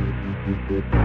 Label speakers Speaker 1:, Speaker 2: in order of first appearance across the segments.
Speaker 1: You're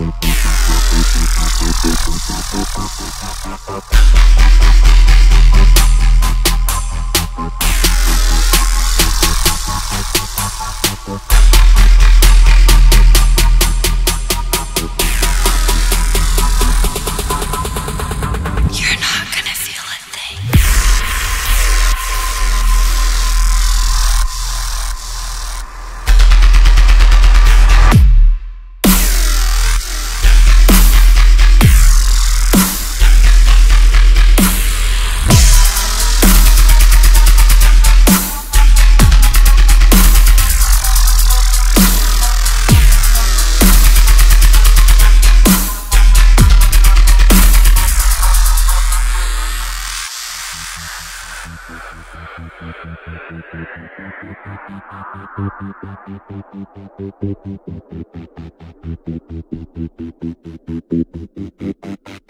Speaker 1: You're Thank you.